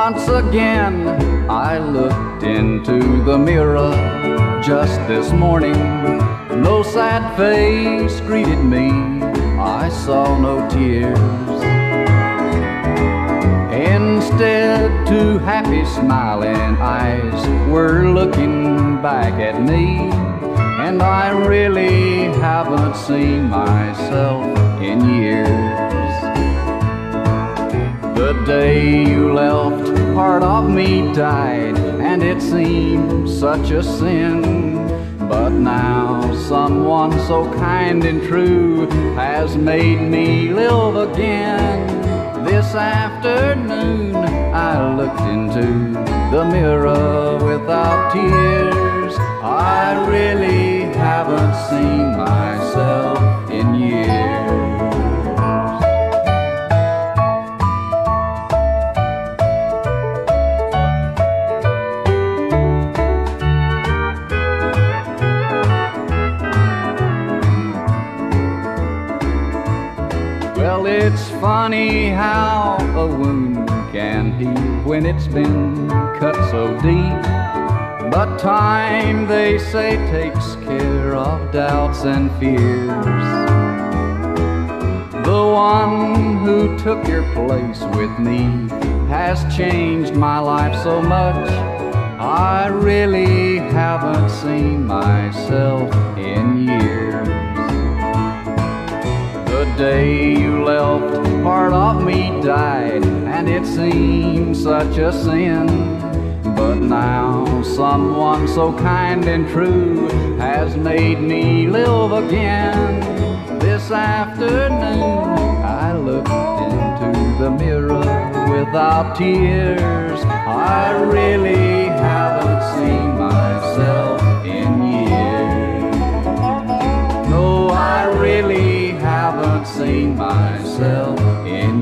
again. I looked into the mirror just this morning. No sad face greeted me, I saw no tears. Instead, two happy smiling eyes were looking back at me. And I really haven't seen myself in years. The day you left, part of me died, and it seemed such a sin. But now someone so kind and true has made me live again. This afternoon I looked into the mirror without tears. I really haven't seen myself Well, it's funny how a wound can heal when it's been cut so deep. But time, they say, takes care of doubts and fears. The one who took your place with me has changed my life so much. I really haven't seen myself died, and it seemed such a sin. But now someone so kind and true has made me live again. This afternoon I looked into the mirror without tears. I really haven't seen myself in years. No, I really haven't seen myself in.